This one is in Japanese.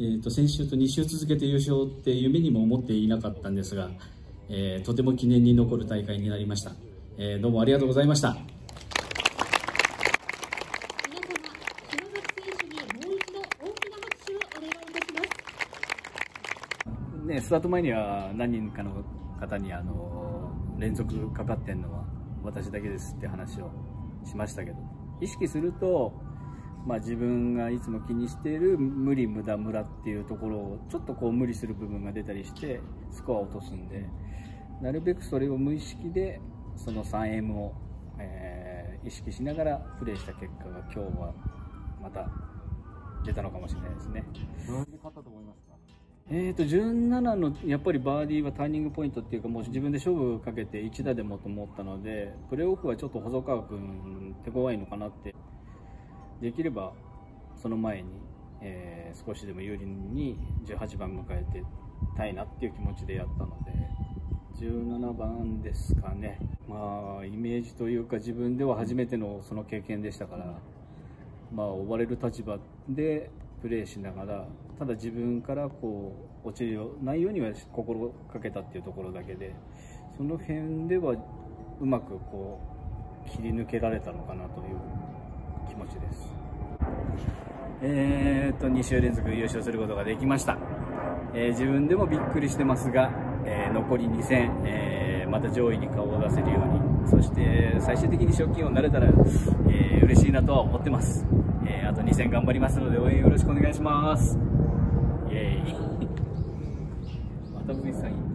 ーと、先週と2週続けて優勝って夢にも思っていなかったんですが、えー、とても記念に残る大会になりました、えー、どうもありがとうございました。ね、スタート前には何人かの方にあの連続かかってんのは私だけですって話をしましたけど意識するとまあ、自分がいつも気にしている無理無駄無駄っていうところをちょっとこう無理する部分が出たりしてスコアを落とすんでなるべくそれを無意識でその 3M を、えー、意識しながらプレーした結果が今日はまた出たのかもしれないですね。どうやって勝ったと思いますか？えーと、17のやっぱりバーディーはターニングポイントっていうかもう自分で勝負かけて1打でもと思ったのでプレーオフはちょっと細川君手強いのかなってできればその前に、えー、少しでも有利に18番迎えてたいなっていう気持ちでやったので17番ですかね。まあイメージというか自分では初めてのその経験でしたからまあ追われる立場でプレーしながらただ自分からこう落ちるないようには心がけたっていうところだけでその辺ではうまくこう切り抜けられたのかなという気持ちです。えー、っと、2週連続優勝することができました。えー、自分でもびっくりしてますが、えー、残り2戦、えー、また上位に顔を出せるように、そして最終的に賞金をなれたら、えー、嬉しいなとは思ってます。えー、あと2戦頑張りますので応援よろしくお願いします。イェーイ。また V さん